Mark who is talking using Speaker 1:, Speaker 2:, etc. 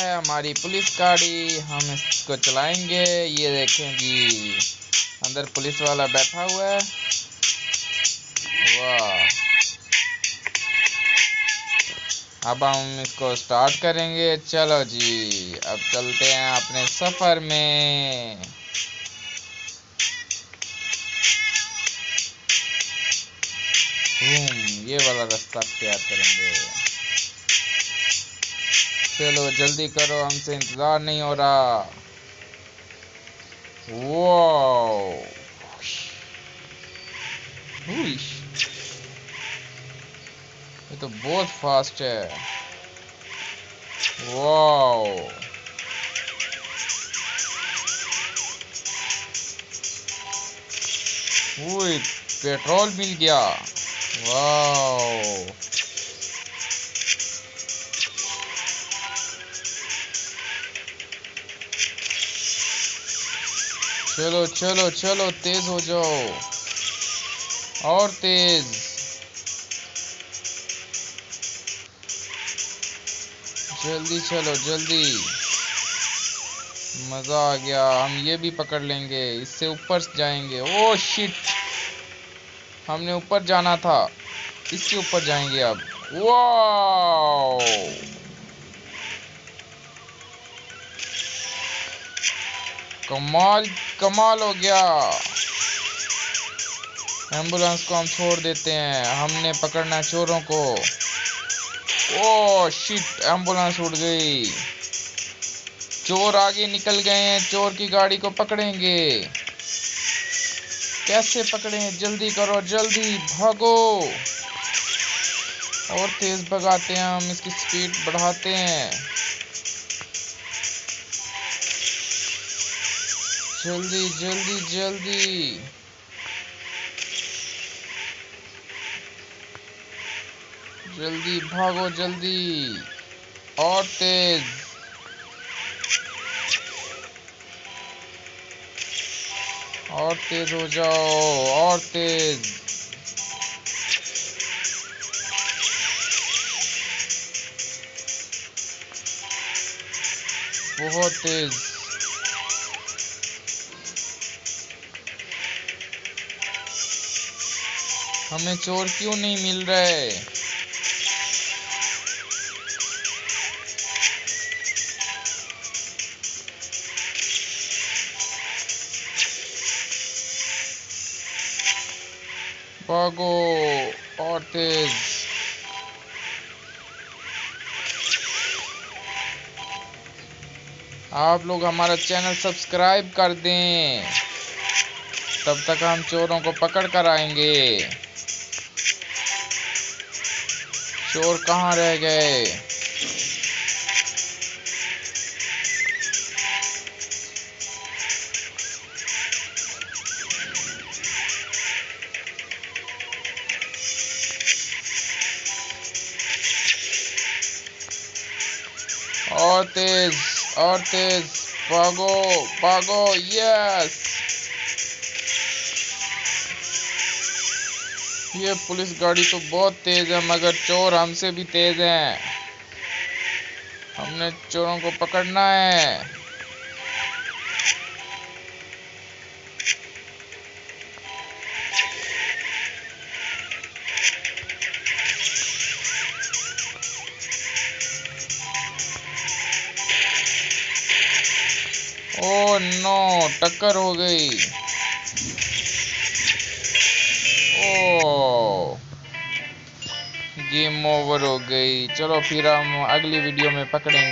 Speaker 1: है, हमारी पुलिस गाड़ी, हम इसको चलाएँगे। ये देखें जी, अंदर पुलिस वाला बैठा हुआ है। वाह। अब हम इसको स्टार्ट करेंगे। चलो जी, अब चलते हैं अपने सफ़र में। ये वाला रास्ता तैयार करेंगे। चलो, जल्दी करो, हमसे इंतज़ार नहीं हो रहा। वो ये तो बहुत फास्ट है। वाओ पेट्रोल मिल गया। वाओ चलो चलो चलो, तेज हो जाओ। और तेज। जल्दी चलो, जल्दी। मज़ा आ गया, हम ये भी पकड़ लेंगे, इससे ऊपर जाएँगे। ओ शिट हमने ऊपर जाना था, इसके ऊपर जाएँगे अब। वाओ कमाल कमाल हो गया। एंबुलेंस को हम छोड़ देते हैं। हमने पकड़ना चोरों को। ओ शिट एंबुलेंस उड़ गई। चोर आगे निकल गए हैं। चोर की गाड़ी को पकड़ेंगे। कैसे पकड़े? जल्दी करो, जल्दी भागो। और तेज भगाते हैं हम, इसकी स्पीड बढ़ाते हैं। जल्दी जल्दी जल्दी। जल्दी भागो, जल्दी। और तेज। और तेज हो जाओ, और तेज। बहुत तेज। हमें चोर क्यों नहीं मिल रहे? भागो, और तेज। आप लोग हमारा चैनल सब्सक्राइब कर दें। तब तक हम चोरों को पकड़ कर आएँगे। चोर कहाँ रह गए? और तेज और तेज भागो भागो यस ये पुलिस गाड़ी तो बहुत तेज है, मगर चोर हमसे भी तेज हैं। हमने चोरों को पकड़ना है। ओ नो, टक्कर हो गई। ओवर हो गई। चलो फिर हम अगली वीडियो में पकड़ेंगे।